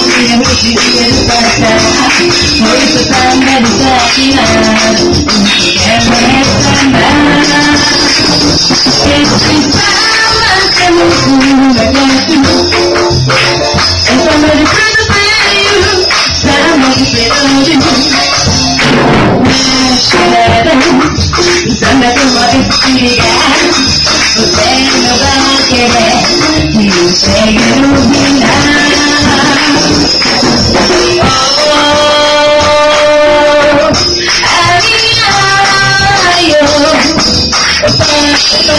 우리의 무시를 받아 모두 반대로 사기야 우리의 매사나 예수님 사랑만큼 웃음을 가진 And somebody pray for you 사랑하기 때문에 Sunday to but they know about it. You say you'll be nice. Opa,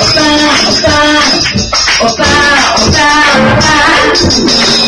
opa, opa, opa, opa.